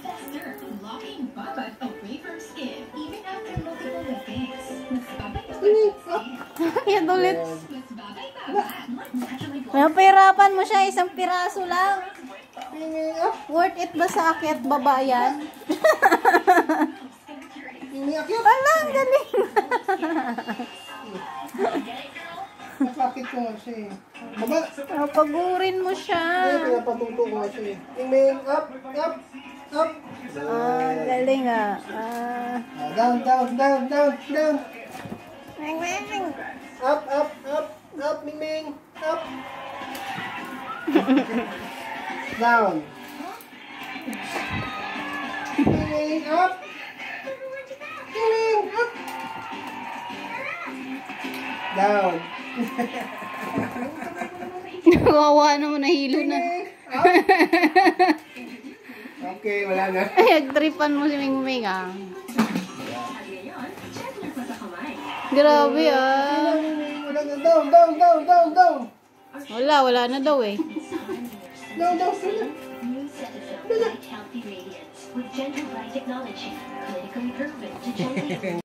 faster, locking Baba away from skin even after multiple babay skin. Yan ulit. Napahirapan mo siya, isang piraso lang. Worth it ba sa akyat baba yan? Ala, ang galing. Napakit ko nga siya eh. Baba. Napagurin mo siya. Ay, pinapatuto ko nga siya eh. Tingin up, up, up. Ah, galing ah. Ah. Down, down, down, down, down. Weng, weng. Up, up, up, up, Ming Ming. Up. down. Ming Ming, up. Ming Ming, up. Down. Kawawa naman, nahilo Ming na. Ming, up. Okay, wala na. Ay, agtripan mo si Ming Ming ah. Grabe ah. Down, down, down, down, down. Wala, wala na daw eh. Down, down, Radiance with gentle light technology, clinically proven to gently